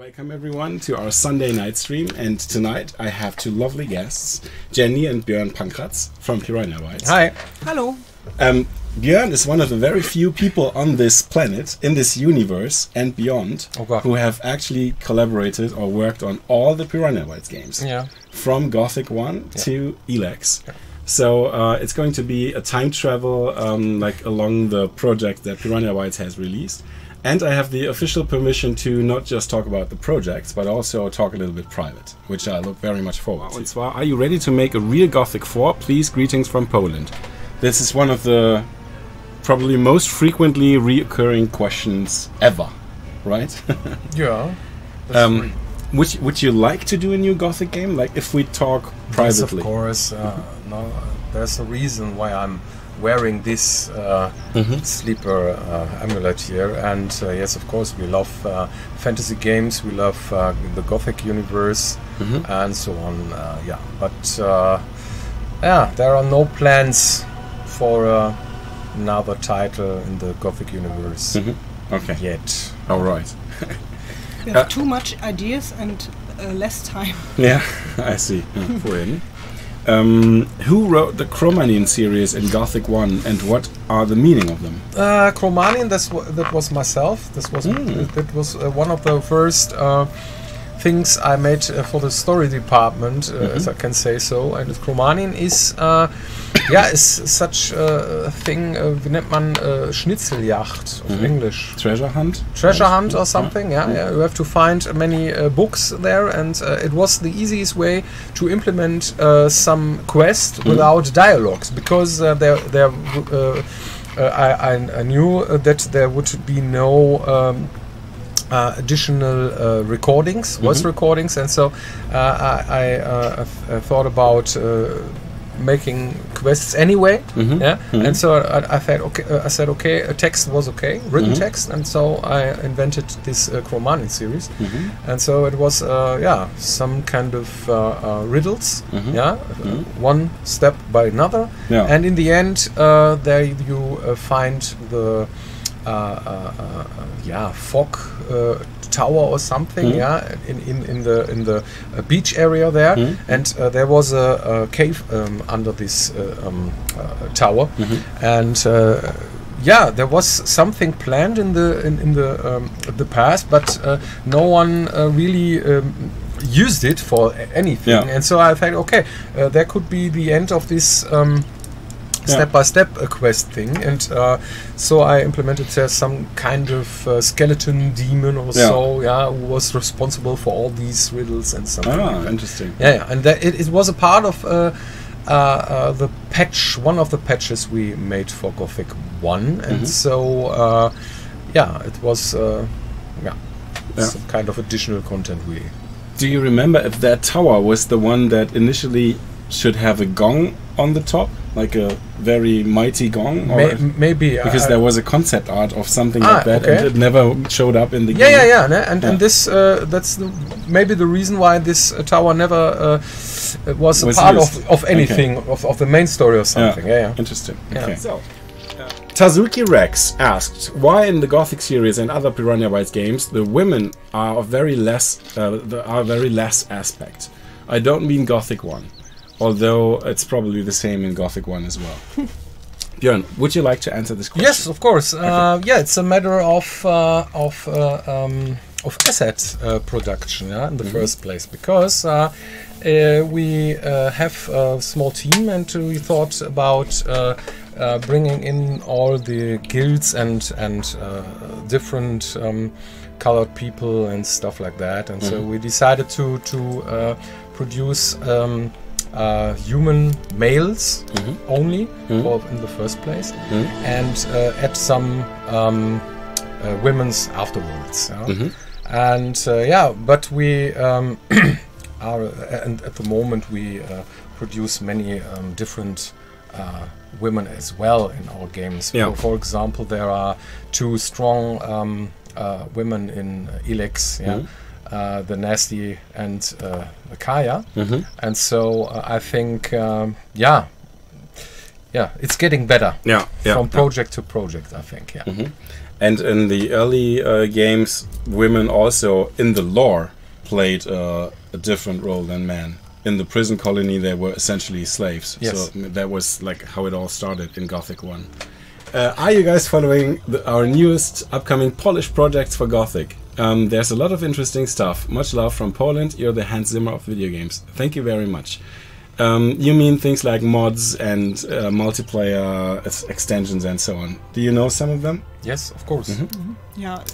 Welcome everyone to our Sunday night stream, and tonight I have two lovely guests, Jenny and Björn Pankratz from Piranha Bytes. Hi. Hello. Um, Björn is one of the very few people on this planet, in this universe and beyond, Oh, who have actually collaborated or worked on all the Piranha Bytes games, Yeah. from Gothic 1 to Elex. So uh, it's going to be a time travel um, like along the project that Piranha Bytes has released. And I have the official permission to not just talk about the projects, but also talk a little bit private, which I look very much forward to. And zwar, are you ready to make a real Gothic 4? Please, greetings from Poland. This is one of the probably most frequently reoccurring questions ever, right? Yeah. um, would, you- would you like to do a new Gothic game? Like if we talk Yes, privately? of course. Uh, no, there's a reason why I'm wearing this uh, Mhm. sleeper uh, amulet here. And uh, yes, of course, we love uh, fantasy games. We love uh, the Gothic universe Mhm. and so on. Uh, yeah, but uh, yeah, there are no plans for uh, another title in the Gothic universe Mhm. Okay. yet. All right. We have Uh, too much ideas and uh, less time. Yeah, I see. Yeah, vorhin. Um, who wrote the Chromanin series in Gothic 1 and what are the meaning of them? Uh, Chromanian, that's that was myself. This was Mm. that was uh, one of the first uh, things I made uh, for the story department, uh, as I can say so. And Chromanian is, uh, yeah, is such a thing. Uh, wie nennt man uh, Schnitzeljagd of Mhm. English? Treasure Hunt? Treasure hunt or something. Yeah, yeah. You have to find uh, many uh, books there, and uh, it was the easiest way to implement uh, some quest without dialogues because uh, there there uh, uh, I, I, I knew uh, that there would be no. Um, uh, additional uh, recordings, voice Mhm. recordings, and so uh, I, I th- thought about uh, making quests anyway. Mhm. Yeah, Mhm. and so I, I thought, okay, uh, I said, okay, a text was okay, written Mhm. text, and so I invented this uh, Chromani series, and so it was, uh, yeah, some kind of uh, riddles, yeah, one step by another, Yeah. and in the end, uh, there you uh, find the, uh, uh, uh, uh, yeah, fog uh, tower or something, Mhm. yeah, in, in, in the in the uh, beach area there, Mhm. and uh, there was a, a cave um, under this uh, um, uh, tower, Mhm. and uh, yeah, there was something planned in the in, in the um, the past, but uh, no one uh, really. Um, used it for anything Yeah. and so i thought okay uh, there could be the end of this um, Yeah. step by step uh, quest thing and uh, so i implemented uh, some kind of uh, skeleton demon or Yeah. so yeah who was responsible for all these riddles and something like Ah, that. interesting. Yeah, yeah, and that it, it was a part of uh, uh, uh, the patch, one of the patches we made for Gothic One, and Mhm. so uh, yeah, it was uh, yeah, Yeah. some kind of additional content we. Do you remember if that tower was the one that initially should have a gong on the top? Like a very mighty gong? Or May, maybe because I- there was a concept art of something Ah, like that okay. and it never showed up in the Yeah, game. yeah, yeah, ne? and Yeah. and this uh, that's the, maybe the reason why this uh, tower never uh, uh, was a Was part used. of, of anything of, of the main story or something. Yeah, yeah. Interesting. Yeah. Okay. So, Tazuki Rex asked why in the Gothic series and other Piranha Bytes games the women are of very less uh, are very less aspect. I don't mean Gothic one, although it's probably the same in Gothic one as well. Björn, would you like to answer this question? Yes, of course. Uh, yeah, it's a matter of uh, of uh, um, of asset uh, production, yeah, in the first place, because uh, uh, we uh, have a small team, and we thought about uh, uh, bringing in all the guilds and and uh, different. Um, colored people and stuff like that and so we decided to to uh, produce um, uh, human males Mhm. only Mhm. in the first place Mhm. and uh, add some um, uh, women's afterwards. yeah. Mhm. And uh, yeah, but we um, are uh, and at the moment we uh, produce many um, different uh, women as well in our games. Yeah. For, for example, there are two strong um, uh, women in Elex. Yeah. Uh, the nasty and uh, the Caja, Mhm. and so uh, I think, um, yeah, yeah, it's getting better Yeah, yeah. from project to project. I think, yeah. Mhm. And in the early uh, games, women also in the lore played uh, a different role than men. In the prison colony, they were essentially slaves. Yes. So mm, that was like how it all started in Gothic One. Uh, are you guys following the, our newest upcoming Polish projects for Gothic? Um, there's a lot of interesting stuff. Much love from Poland. You're the Hans Zimmer of video games. Thank you very much. Um, you mean things like mods and uh, multiplayer extensions and so on. Do you know some of them? Yes, of course. Yeah,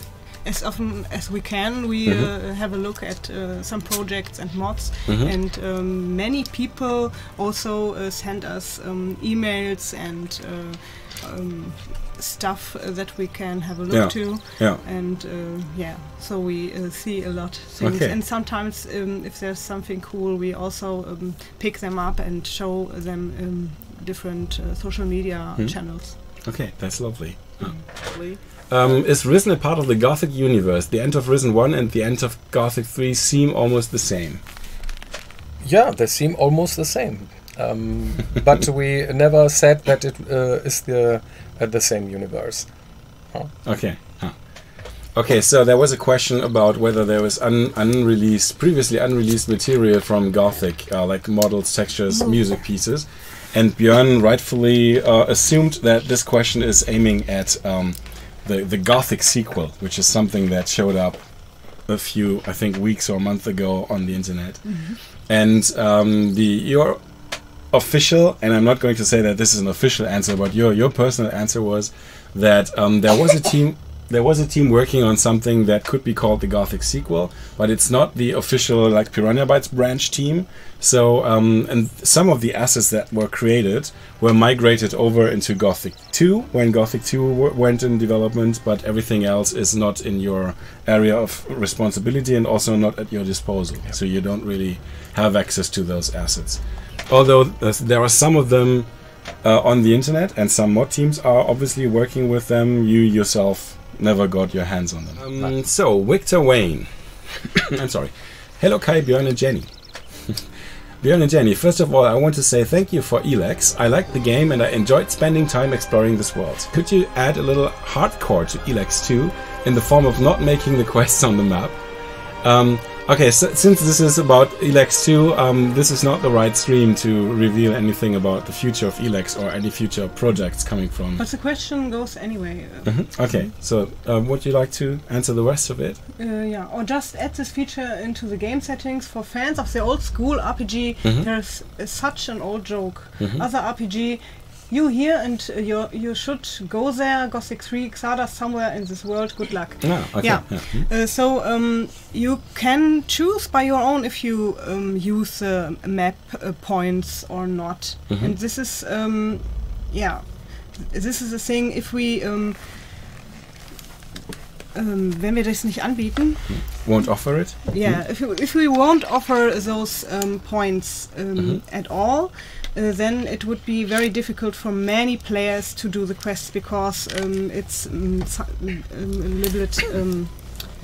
as often as we can, we uh, have a look at uh, some projects and mods. And um, many people also uh, send us um, emails and uh, um, stuff that we can have a look Yeah. to. Yeah. And uh, yeah, so we uh, see a lot things. Okay. And sometimes, um, if there's something cool, we also um, pick them up and show them um, different uh, social media Mhm. channels. Okay, that's lovely. Um, is Risen a part of the Gothic universe? The end of Risen 1 and the end of Gothic 3 seem almost the same. Yeah, they seem almost the same. Um, but we never said that it uh, is the uh, the same universe. Okay. huh. Okay, so there was a question about whether there was un- unreleased, previously unreleased material from Gothic, uh, like models, textures, music pieces, and Björn rightfully uh, assumed that this question is aiming at um, the the Gothic sequel, which is something that showed up a few, I think, weeks or a month ago on the internet, and um, the your official, and I'm not going to say that this is an official answer, but your your personal answer was that um, there was a team there was a team working on something that could be called the Gothic sequel, but it's not the official like Piranha Bytes branch team. So um, and some of the assets that were created were migrated over into Gothic 2 when Gothic 2 w- went in development, but everything else is not in your area of responsibility and also not at your disposal. So you don't really have access to those assets. Although uh, there are some of them uh, on the internet, and some mod teams are obviously working with them. You yourself never got your hands on them. Um, so, Victor Wayne. I'm sorry. Hello, Kai, Björn, and Jenny. Björn and Jenny, first of all, I want to say thank you for Elex. I liked the game and I enjoyed spending time exploring this world. Could you add a little hardcore to Elex 2 in the form of not making the quests on the map? Um, okay, so, since this is about Elex 2, um, this is not the right stream to reveal anything about the future of Elex or any future projects coming from. But the question goes anyway. Uh, Mhm, Okay, so um, would you like to answer the rest of it? uh, yeah, or just add this feature into the game settings for fans of the old school RPG. Mhm. There's uh, such an old joke. Mhm. Other RPG, you here and uh, you you should go there. Gothic 3, Xardas somewhere in this world. Good luck. No, okay. Yeah. Mhm. Uh, so um, you can choose by your own if you um, use the map uh, points or not. Mhm. And this is, um, yeah, this is the thing. If we, um, ähm, wenn wir das nicht anbieten, Won't offer it? yeah, if, we, if we won't offer those um, points um, Mhm. at all, uh, then it would be very difficult for many players to do the quests because um, it's um, um, a little bit um,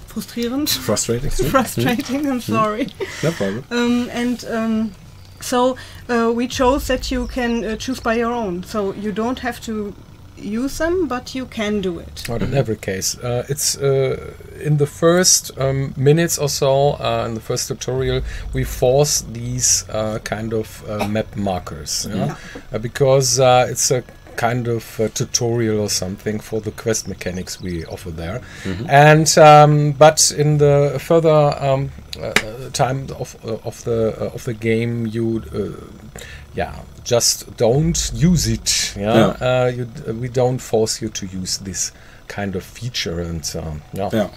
frustrierend. Frustrating. Frustrating, I'm sorry. No problem. Um, and um, so uh, we chose that you can uh, choose by your own. So you don't have to use them, but you can do it. Not in every case. Uh, it's uh, in the first um, minutes or so, uh, in the first tutorial, we force these uh, kind of uh, map markers yeah? Yeah. Uh, because uh, it's a kind of uh, tutorial or something for the quest mechanics we offer there. And um, but in the further um, uh, uh, time of uh, of the uh, of the game, you uh, yeah just don't use it. Yeah, Uh, you, we don't force you to use this kind of feature, and um, yeah. Yeah.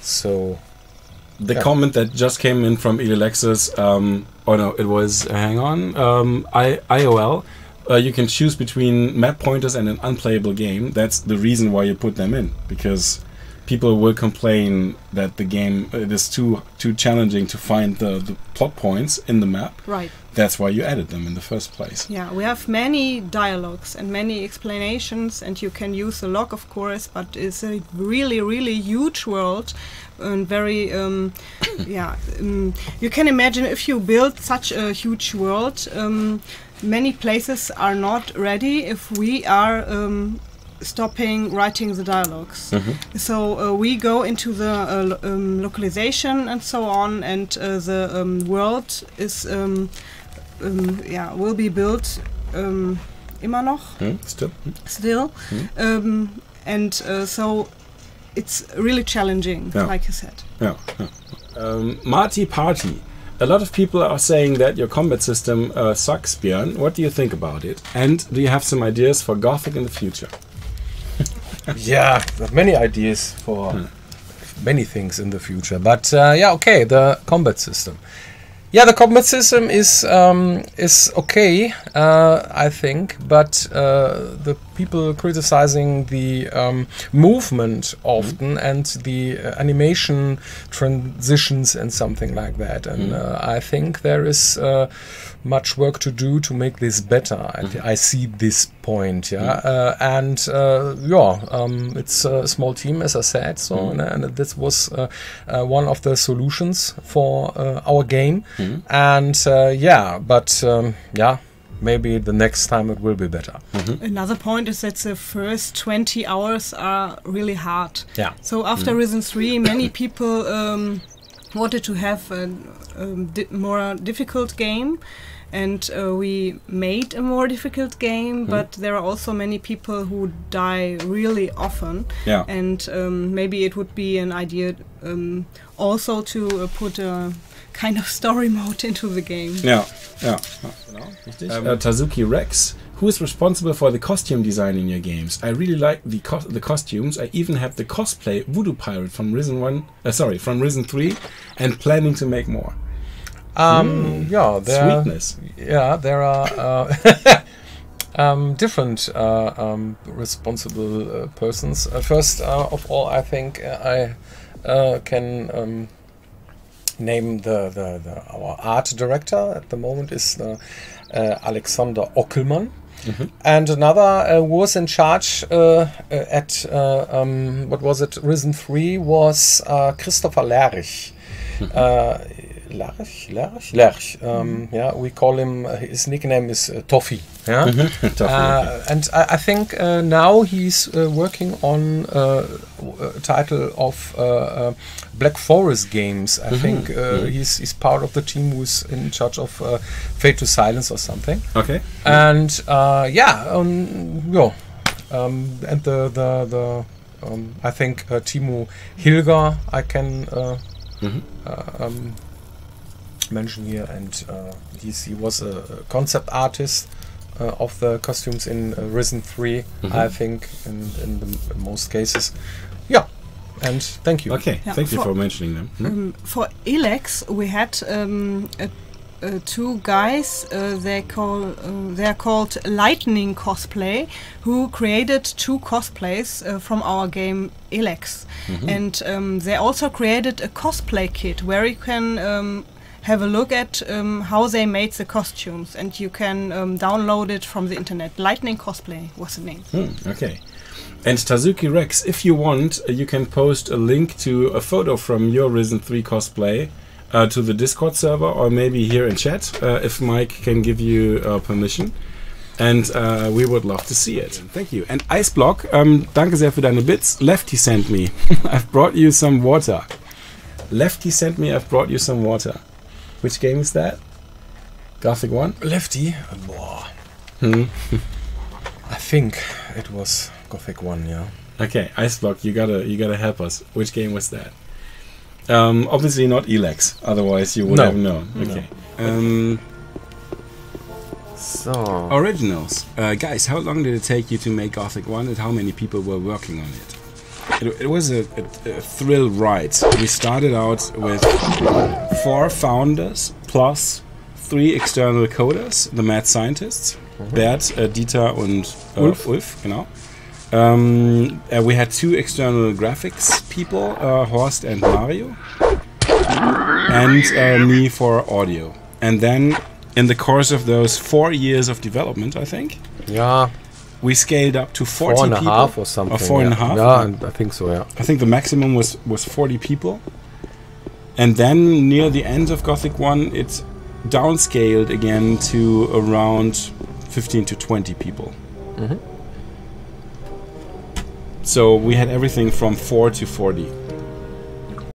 So The Yeah. comment that just came in from Alexis, um, oh no, it was, hang on, um, I, IOL. Uh, you can choose between map pointers and an unplayable game. That's the reason why you put them in, because people will complain that the game uh, it is too too challenging to find the, the plot points in the map. Right. That's why you added them in the first place. Yeah, we have many dialogues and many explanations, and you can use the log, of course, but it's a really, really huge world and very, um, yeah. Um, you can imagine if you build such a huge world, um, many places are not ready if we are. Um, stopping writing the dialogues. Mm-hmm. So uh, we go into the uh, um, localization and so on, and uh, the um, world is um, um, yeah will be built um, immer noch Hmm? Still? Hmm? still, um, and uh, so it's really challenging, Yeah. like you said. Yeah. yeah. Um, Marty Party. A lot of people are saying that your combat system uh, sucks, Björn. What do you think about it? And do you have some ideas for Gothic in the future? yeah, many ideas for many things in the future. But uh, yeah, okay, the combat system. Yeah, the combat system is um, is okay, uh, I think, but uh, the people criticizing the um, movement often and the uh, animation transitions and something like that. And uh, I think there is uh, much work to do to make this better. And I see this point, yeah. Uh, and uh, yeah, um, it's a small team, as I said. So, and, and this was uh, uh, one of the solutions for uh, our game. And uh, yeah, but um, yeah, maybe the next time it will be better. Another point is that the first 20 hours are really hard. Yeah. So after Risen 3, many people um, wanted to have a um, di- more difficult game. And uh, we made a more difficult game, but there are also many people who die really often. Yeah. And um, maybe it would be an idea um, also to uh, put a kind of story mode into the game. Yeah, yeah. Um, uh, Tazuki Rex, who is responsible for the costume design in your games? I really like the cos- the costumes. I even have the cosplay Voodoo Pirate from Risen One, uh, sorry, from Risen Three, and planning to make more. Um, yeah, there, Sweetness. yeah, there are uh, um, different uh, um, responsible uh, persons. Uh, first uh, of all, I think uh, I uh, can um, name the, the, the our art director at the moment is uh, uh, Alexander Ockelmann. And another uh, who was in charge uh, uh, at uh, um, what was it? Risen Three was uh, Christopher Lerich. Uh, Lerich, Lerich, Lerich. Um, Yeah, we call him. His nickname is uh, Toffee. Yeah. Uh, and I, I think uh, now he's uh, working on uh, w- a title of uh, uh, Black Forest games. I think uh, he's, he's part of the team who's in charge of uh, Fade to Silence or something. Okay. And uh, yeah, um, yeah, um, and the the the um, I think uh, Timo Hilger I can uh, uh, um, mention here, and uh, he's, he was a a concept artist. Uh, of the costumes in uh, Risen 3, I think, in, in the m- most cases. Yeah, and thank you. Okay. Yeah, Thank you for- for mentioning them. Hmm? Um, for Elex, we had um, a, uh, two guys. Uh, they call uh, they are called Lightning Cosplay, who created two cosplays uh, from our game Elex, and um, they also created a cosplay kit where you can. Have a look at um, how they made the costumes, and you can um, download it from the internet. Lightning Cosplay was the name. Hmm, okay. And Tazuki Rex, if you want, uh, you can post a link to a photo from your Risen 3 cosplay uh, to the Discord server or maybe here in chat uh, if Mike can give you uh, permission. And uh, we would love to see it. Thank you. And Iceblock, um, danke sehr für deine Bits. Lefty sent me. I've brought you some water. Lefty sent me, I've brought you some water. Which game is that? Gothic 1? Lefty, boah. Hmm. I think it was Gothic 1, yeah. Okay, Iceblock, you gotta you gotta help us. Which game was that? Um, obviously not Elex, otherwise you would No. have known. Okay. Um, So, originals, uh, guys. How long did it take you to make Gothic One, and how many people were working on it? It, it was a, a, a thrill ride. We started out with four founders plus three external coders, the mad scientists, Bert, uh, Dieter, and uh, Ulf. Ulf. Genau. Um, uh, we had two external graphics people, uh, Horst and Mario, and uh, me for audio. And then, in the course of those four years of development, I think Yeah, we scaled up to 40 four and a people. half or something. Or four and a yeah. half. Yeah, I think so, yeah. I think the maximum was was 40 people. And then near the end of Gothic 1, it downscaled again to around 15 to 20 people. Mm-hmm. So we had everything from 4 to 4D.